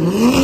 Mm-hmm.